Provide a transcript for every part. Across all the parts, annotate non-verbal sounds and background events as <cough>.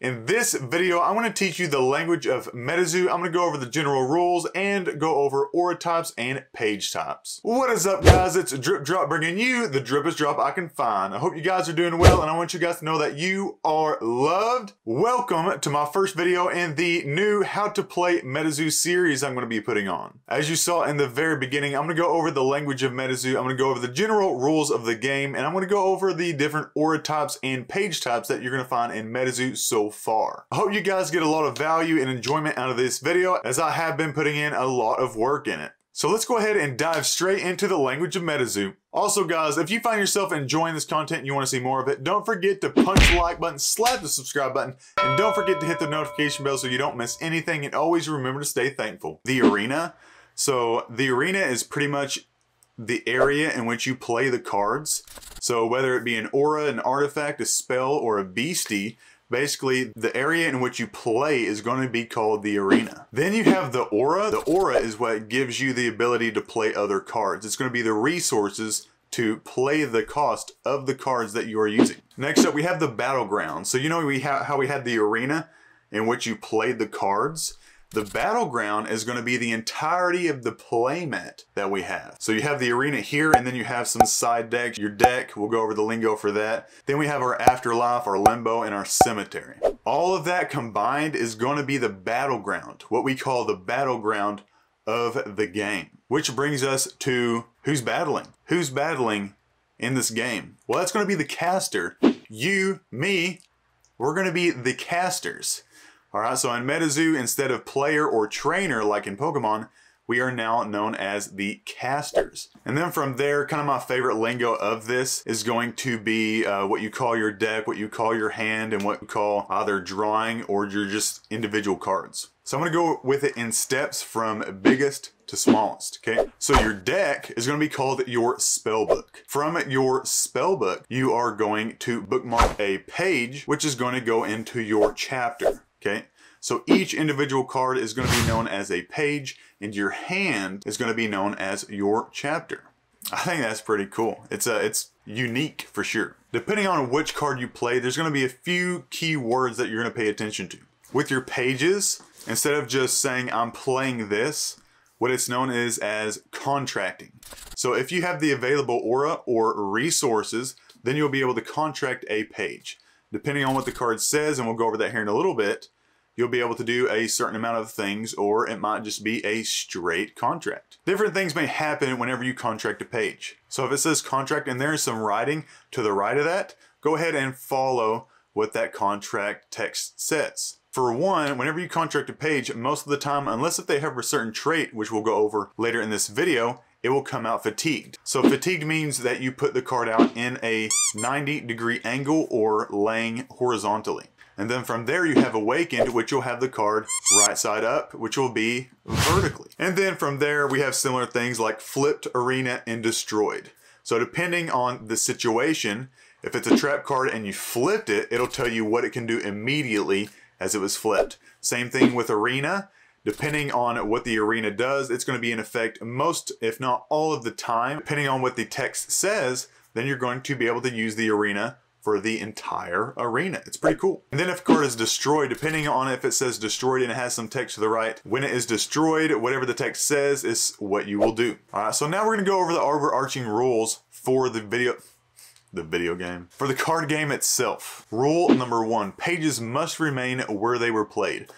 In this video, I'm going to teach you the language of MetaZoo. I'm going to go over the general rules and go over aura types and page types. What is up guys? It's Drip Drop bringing you the drippest drop I can find. I hope you guys are doing well and I want you guys to know that you are loved. Welcome to my first video in the new How to Play MetaZoo series I'm going to be putting on. As you saw in the very beginning, I'm going to go over the language of MetaZoo. I'm going to go over the general rules of the game and I'm going to go over the different aura types and page types that you're going to find in MetaZoo so far. I hope you guys get a lot of value and enjoyment out of this video as I have been putting in a lot of work in it. So let's go ahead and dive straight into the language of MetaZoo. Also guys, if you find yourself enjoying this content and you want to see more of it, don't forget to punch the like button, slap the subscribe button, and don't forget to hit the notification bell so you don't miss anything and always remember to stay thankful. The arena. So the arena is pretty much the area in which you play the cards. So whether it be an aura, an artifact, a spell, or a beastie, Basically, the area in which you play is going to be called the arena. Then you have the aura. The aura is what gives you the ability to play other cards. It's going to be the resources to play the cost of the cards that you are using. Next up, we have the battleground. So you know we have how we had the arena in which you played the cards. The battleground is going to be the entirety of the playmat that we have. So you have the arena here and then you have some side decks. Your deck, we'll go over the lingo for that. Then we have our afterlife, our limbo, and our cemetery. All of that combined is going to be the battleground, what we call the battleground of the game. Which brings us to who's battling? Who's battling in this game? Well, that's going to be the caster. You, me, we're going to be the casters. Alright, so in MetaZoo, instead of player or trainer like in Pokemon, we are now known as the casters. And then from there, kind of my favorite lingo of this is going to be uh, what you call your deck, what you call your hand, and what you call either drawing or your just individual cards. So I'm gonna go with it in steps from biggest to smallest, okay? So your deck is gonna be called your spell book. From your spell book, you are going to bookmark a page, which is gonna go into your chapter okay? So each individual card is going to be known as a page and your hand is going to be known as your chapter. I think that's pretty cool. It's a, it's unique for sure. Depending on which card you play, there's going to be a few key words that you're going to pay attention to. With your pages, instead of just saying I'm playing this, what it's known is as contracting. So if you have the available aura or resources, then you'll be able to contract a page depending on what the card says, and we'll go over that here in a little bit, you'll be able to do a certain amount of things, or it might just be a straight contract. Different things may happen whenever you contract a page. So if it says contract and there's some writing to the right of that, go ahead and follow what that contract text says. For one, whenever you contract a page, most of the time, unless if they have a certain trait, which we'll go over later in this video, it will come out fatigued. So fatigued means that you put the card out in a 90 degree angle or laying horizontally. And then from there you have awakened, which you'll have the card right side up, which will be vertically. And then from there we have similar things like flipped, arena, and destroyed. So depending on the situation, if it's a trap card and you flipped it, it'll tell you what it can do immediately as it was flipped. Same thing with arena. Depending on what the arena does, it's going to be in effect most, if not all of the time. Depending on what the text says, then you're going to be able to use the arena for the entire arena. It's pretty cool. And then if a card is destroyed, depending on if it says destroyed and it has some text to the right, when it is destroyed, whatever the text says is what you will do. All right, so now we're gonna go over the overarching rules for the video, the video game. For the card game itself, rule number one, pages must remain where they were played.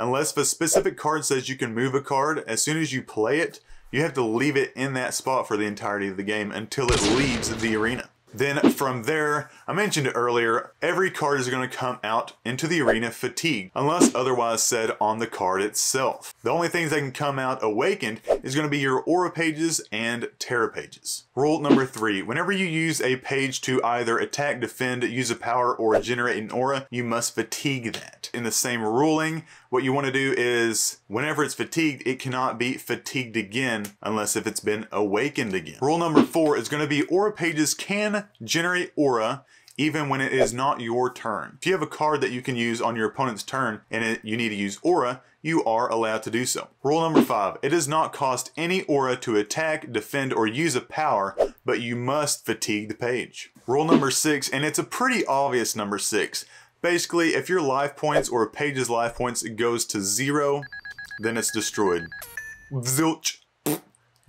Unless the specific card says you can move a card, as soon as you play it, you have to leave it in that spot for the entirety of the game until it leaves the arena. Then from there, I mentioned earlier, every card is going to come out into the arena fatigued, unless otherwise said on the card itself. The only things that can come out awakened is going to be your aura pages and Terra pages. Rule number three, whenever you use a page to either attack, defend, use a power, or generate an aura, you must fatigue that. In the same ruling, what you want to do is whenever it's fatigued, it cannot be fatigued again unless if it's been awakened again. Rule number four is going to be aura pages can generate aura even when it is not your turn. If you have a card that you can use on your opponent's turn and it, you need to use aura, you are allowed to do so. Rule number five, it does not cost any aura to attack, defend, or use a power, but you must fatigue the page. Rule number six, and it's a pretty obvious number six, Basically, if your life points or a page's life points goes to zero, then it's destroyed. Zilch.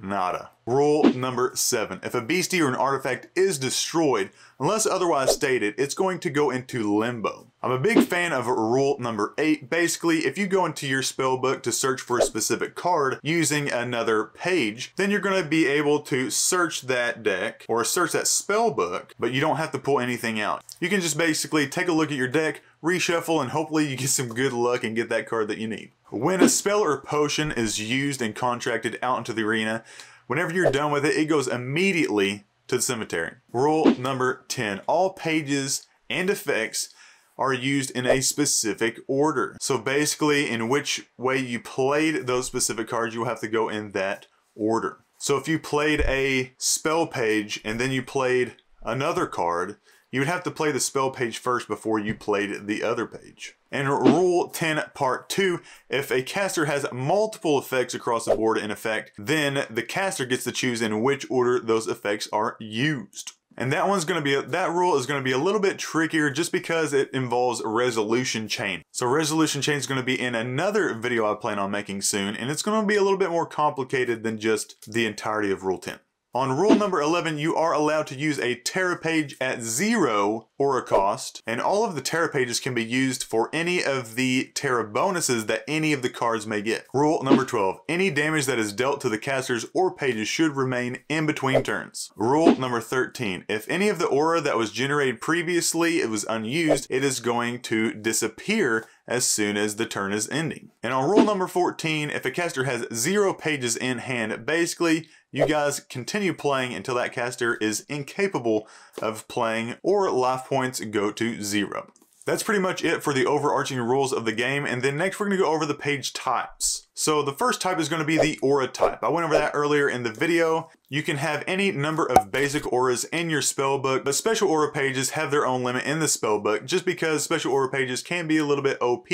Nada. Rule number seven. If a beastie or an artifact is destroyed, unless otherwise stated, it's going to go into limbo. I'm a big fan of rule number eight. Basically, if you go into your spell book to search for a specific card using another page, then you're going to be able to search that deck or search that spell book, but you don't have to pull anything out. You can just basically take a look at your deck, reshuffle, and hopefully you get some good luck and get that card that you need. When a spell or potion is used and contracted out into the arena, whenever you're done with it, it goes immediately to the cemetery. Rule number 10. All pages and effects are used in a specific order. So basically, in which way you played those specific cards, you'll have to go in that order. So if you played a spell page and then you played another card, you would have to play the spell page first before you played the other page. And rule 10 part 2, if a caster has multiple effects across the board in effect, then the caster gets to choose in which order those effects are used. And that one's going to be, that rule is going to be a little bit trickier just because it involves resolution chain. So resolution chain is going to be in another video I plan on making soon, and it's going to be a little bit more complicated than just the entirety of rule 10. On rule number 11, you are allowed to use a Terra page at zero aura cost, and all of the Terra pages can be used for any of the Terra bonuses that any of the cards may get. Rule number 12, any damage that is dealt to the casters or pages should remain in between turns. Rule number 13, if any of the aura that was generated previously it was unused, it is going to disappear as soon as the turn is ending. And on rule number 14, if a caster has zero pages in hand, basically you guys continue playing until that caster is incapable of playing or life points go to zero. That's pretty much it for the overarching rules of the game, and then next we're going to go over the page types. So the first type is going to be the aura type. I went over that earlier in the video. You can have any number of basic auras in your spellbook, but special aura pages have their own limit in the spellbook just because special aura pages can be a little bit OP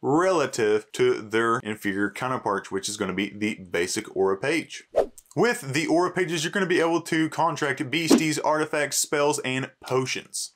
relative to their inferior counterparts, which is going to be the basic aura page. With the aura pages, you're going to be able to contract beasties, artifacts, spells, and potions.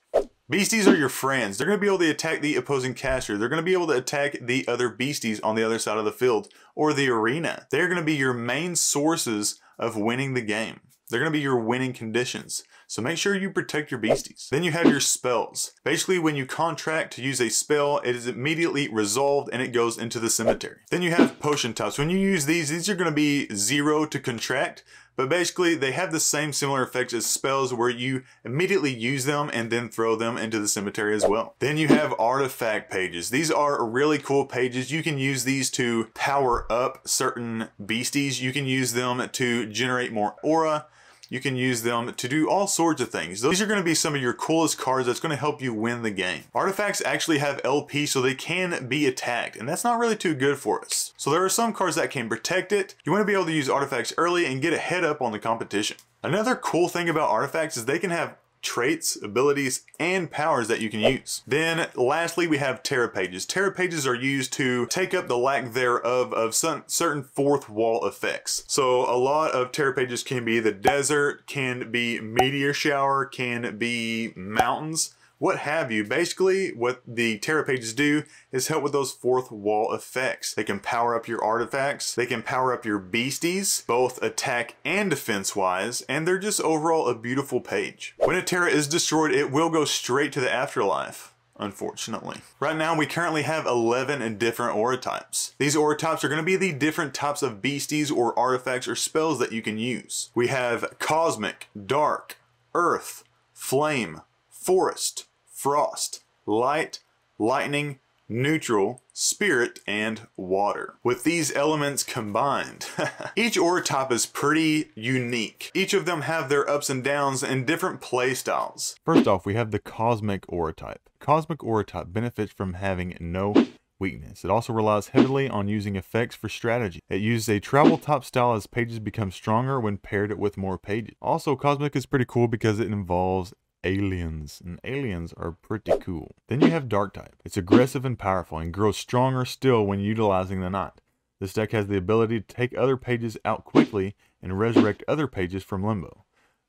Beasties are your friends. They're going to be able to attack the opposing caster. They're going to be able to attack the other beasties on the other side of the field or the arena. They're going to be your main sources of winning the game. They're going to be your winning conditions. So make sure you protect your beasties. Then you have your spells. Basically, when you contract to use a spell, it is immediately resolved and it goes into the cemetery. Then you have potion types. When you use these, these are going to be zero to contract, but basically they have the same similar effects as spells where you immediately use them and then throw them into the cemetery as well. Then you have artifact pages. These are really cool pages. You can use these to power up certain beasties. You can use them to generate more aura. You can use them to do all sorts of things. These are going to be some of your coolest cards that's going to help you win the game. Artifacts actually have LP so they can be attacked and that's not really too good for us. So there are some cards that can protect it. You want to be able to use artifacts early and get a head up on the competition. Another cool thing about artifacts is they can have traits, abilities, and powers that you can use. Then lastly, we have Terra pages. Terra pages are used to take up the lack thereof of some certain fourth wall effects. So a lot of Terra pages can be the desert, can be meteor shower, can be mountains what have you. Basically, what the Terra pages do is help with those fourth wall effects. They can power up your artifacts, they can power up your beasties, both attack and defense wise, and they're just overall a beautiful page. When a Terra is destroyed, it will go straight to the afterlife unfortunately. Right now, we currently have 11 different aura types. These aura types are going to be the different types of beasties or artifacts or spells that you can use. We have Cosmic, Dark, Earth, Flame, Forest, frost, light, lightning, neutral, spirit, and water. With these elements combined, <laughs> each aura type is pretty unique. Each of them have their ups and downs and different play styles. First off, we have the cosmic aura type. Cosmic aura type benefits from having no weakness. It also relies heavily on using effects for strategy. It uses a travel top style as pages become stronger when paired with more pages. Also, Cosmic is pretty cool because it involves aliens, and aliens are pretty cool. Then you have Dark type. It's aggressive and powerful and grows stronger still when utilizing the Knot. This deck has the ability to take other pages out quickly and resurrect other pages from limbo.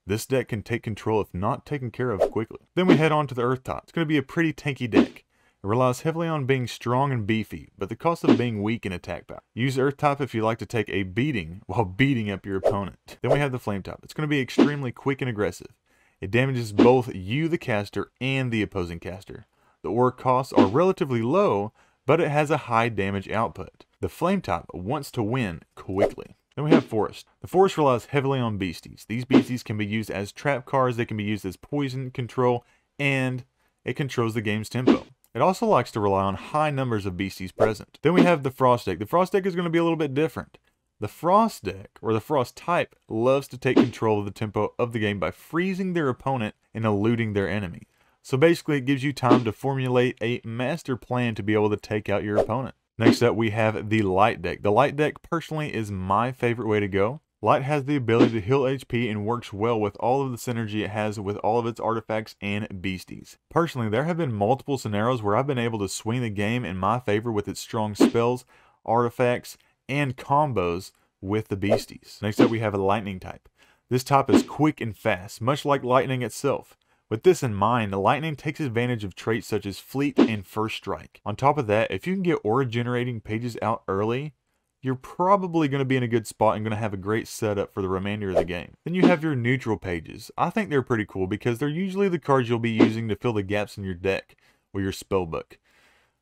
This deck can take control if not taken care of quickly. Then we head on to the Earth type. It's going to be a pretty tanky deck. It relies heavily on being strong and beefy, but the cost of being weak in attack power. Use Earth type if you like to take a beating while beating up your opponent. Then we have the Flame type. It's going to be extremely quick and aggressive. It damages both you, the caster, and the opposing caster. The aura costs are relatively low, but it has a high damage output. The Flame type wants to win quickly. Then we have Forest. The Forest relies heavily on beasties. These beasties can be used as trap cards, they can be used as poison control, and it controls the game's tempo. It also likes to rely on high numbers of beasties present. Then we have the Frost deck. The Frost deck is going to be a little bit different. The Frost deck, or the Frost type, loves to take control of the tempo of the game by freezing their opponent and eluding their enemy. So basically, it gives you time to formulate a master plan to be able to take out your opponent. Next up, we have the Light deck. The Light deck, personally, is my favorite way to go. Light has the ability to heal HP and works well with all of the synergy it has with all of its artifacts and beasties. Personally, there have been multiple scenarios where I've been able to swing the game in my favor with its strong spells, artifacts, and combos with the beasties. Next up, we have a Lightning type. This type is quick and fast, much like Lightning itself. With this in mind, the Lightning takes advantage of traits such as Fleet and First Strike. On top of that, if you can get aura generating pages out early, you're probably going to be in a good spot and going to have a great setup for the remainder of the game. Then you have your neutral pages. I think they're pretty cool because they're usually the cards you'll be using to fill the gaps in your deck or your spell book.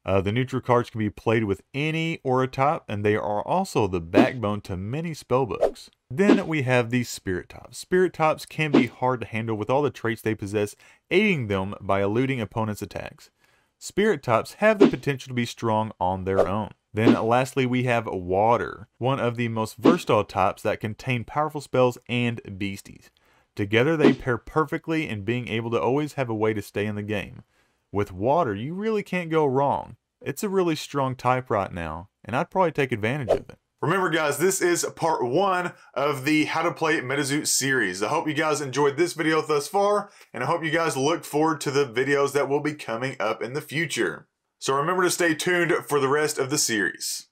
Uh, the neutral cards can be played with any aura type, and they are also the backbone to many spellbooks. Then we have the spirit types. Spirit types can be hard to handle with all the traits they possess, aiding them by eluding opponents' attacks. Spirit types have the potential to be strong on their own. Then lastly, we have water, one of the most versatile types that contain powerful spells and beasties. Together they pair perfectly in being able to always have a way to stay in the game. With water, you really can't go wrong. It's a really strong type right now, and I'd probably take advantage of it. Remember guys, this is part one of the How to Play MetaZoo series. I hope you guys enjoyed this video thus far, and I hope you guys look forward to the videos that will be coming up in the future. So remember to stay tuned for the rest of the series.